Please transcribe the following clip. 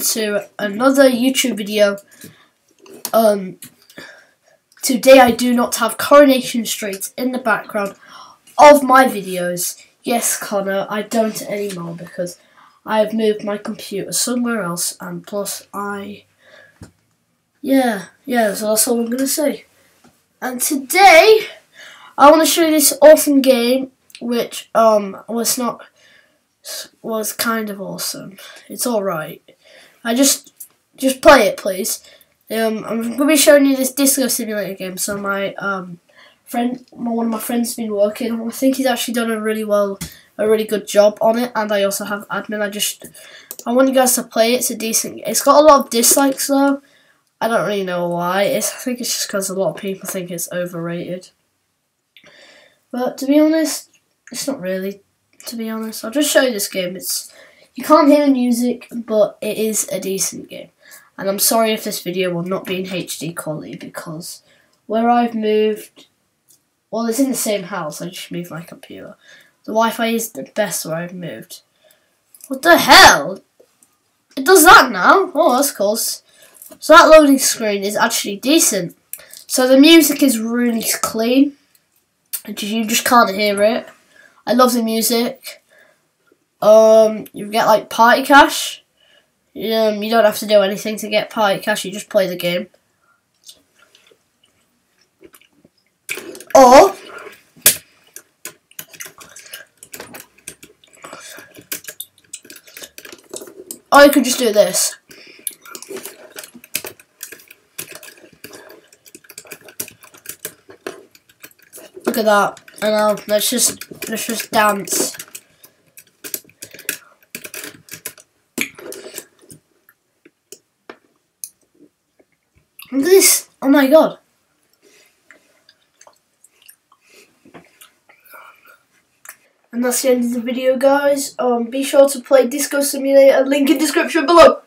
to another YouTube video. Um, today I do not have Coronation Street in the background of my videos. Yes, Connor, I don't anymore because I have moved my computer somewhere else, and plus I, yeah, yeah, so that's all I'm gonna say. And today I want to show you this awesome game, which um was not was kind of awesome. It's all right. I just just play it, please. Um, I'm going to be showing you this disco simulator game. So my um friend, one of my friends, has been working. I think he's actually done a really well, a really good job on it. And I also have admin. I just I want you guys to play it. It's a decent. It's got a lot of dislikes though. I don't really know why. It's I think it's just because a lot of people think it's overrated. But to be honest, it's not really to be honest. I'll just show you this game. It's you can't hear the music, but it is a decent game. And I'm sorry if this video will not be in HD quality because where I've moved, well, it's in the same house. I just moved my computer. The Wi-Fi is the best where I've moved. What the hell? It does that now? Oh, that's cool. So that loading screen is actually decent. So the music is really clean. You just can't hear it. I love the music. Um, you get like party cash. Um, you don't have to do anything to get party cash. You just play the game. Or you could just do this. Look at that. And now Let's just let's just dance. Look at this. Oh my god. And that's the end of the video guys. Um be sure to play Disco Simulator, link in description below.